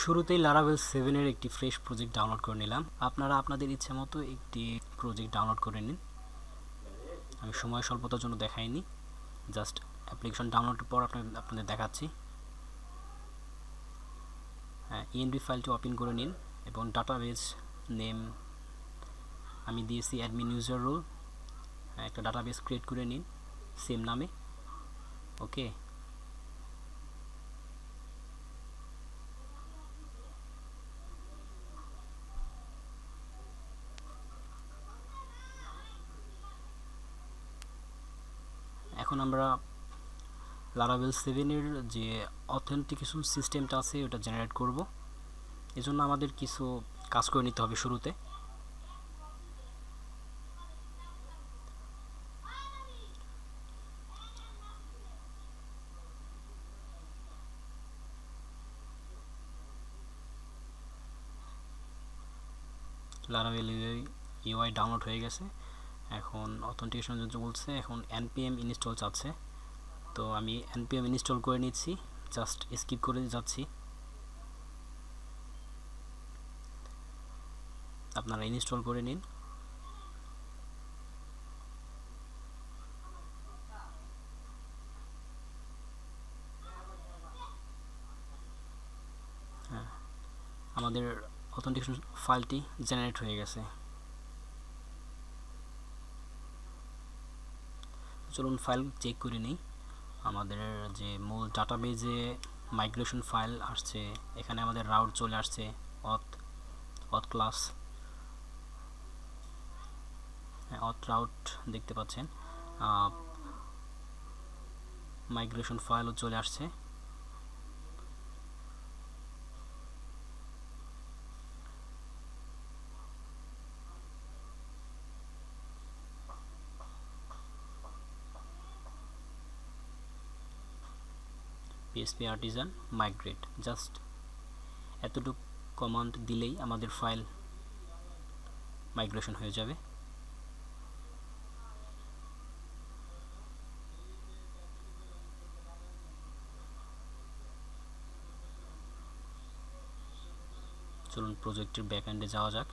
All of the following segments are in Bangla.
শুরুতেই লারাভেল সেভেনের একটি ফ্রেশ প্রজেক্ট ডাউনলোড করে নিলাম। আপনারা আপনাদের ইচ্ছে মতো একটি প্রজেক্ট ডাউনলোড করে নিন। আমি সময় স্বল্পতার জন্য দেখাইনি জাস্ট অ্যাপ্লিকেশন ডাউনলোডের পর আপনাদের দেখাচ্ছি। হ্যাঁ ইএনবি ফাইলটি ওপেন করে নিন এবং ডাটাবেস নেম আমি দিয়েছি অ্যাডমিন ইউজার রোল একটা ডাটাবেস ক্রিয়েট করে নিন সেম নামে। ওকে এখন আমরা লারাভেল সেভেনের যে অথেন্টিকেশন সিস্টেমটা আছে, ওটা জেনারেট করব। এজন্য আমাদের কিছু কাজ করে নিতে হবে শুরুতে। লারাভেল ইউআই ডাউনলোড হয়ে গেছে। এখন অথেন্টিকেশন বলছে, এখন এনপিএম ইনস্টল চাচ্ছে। তো আমি এনপিএম ইনস্টল করে নিচ্ছি জাস্ট স্কিপ করে যাচ্ছি। আপনারা ইনস্টল করে নিন। হ্যাঁ আমাদের অথেন্টিকেশন ফাইলটি জেনারেট হয়ে গেছে। চলুন ফাইল চেক করে নিই। আমাদের যে মূল ডাটাবেজে মাইগ্রেশন ফাইল আসছে, এখানে আমাদের রাউট চলে আসছে অথ অথ ক্লাস অথ রাউট দেখতে পাচ্ছেন। মাইগ্রেশন ফাইলও চলে আসছে। পিএসপি আর্টিজান মাইগ্রেট জাস্ট এতটুকু কমান্ড দিলেই আমাদের ফাইল মাইগ্রেশন হয়ে যাবে। চলুন প্রজেক্টের ব্যাকএন্ডে যাওয়া যাক।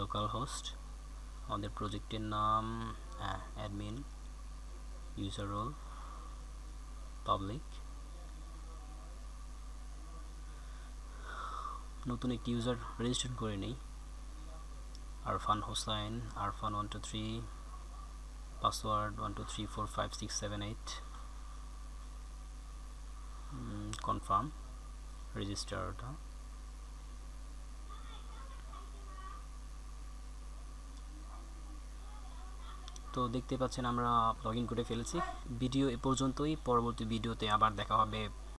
লোকাল হোস্ট আমাদের প্রজেক্টের নাম অ্যাডমিন ইউজার রোল পাবলিক নতুন একটি ইউজার রেজিস্ট্রেশন করে নেই। Arfan Hossain Arfan one two three password one two three four five six seven eight confirm রেজিস্টারটা তো দেখতে পাচ্ছেন আমরা লগ ইন করে ফেলেছি। ভিডিও এ পর্যন্তই। পরবর্তী ভিডিওতে আবার দেখা হবে।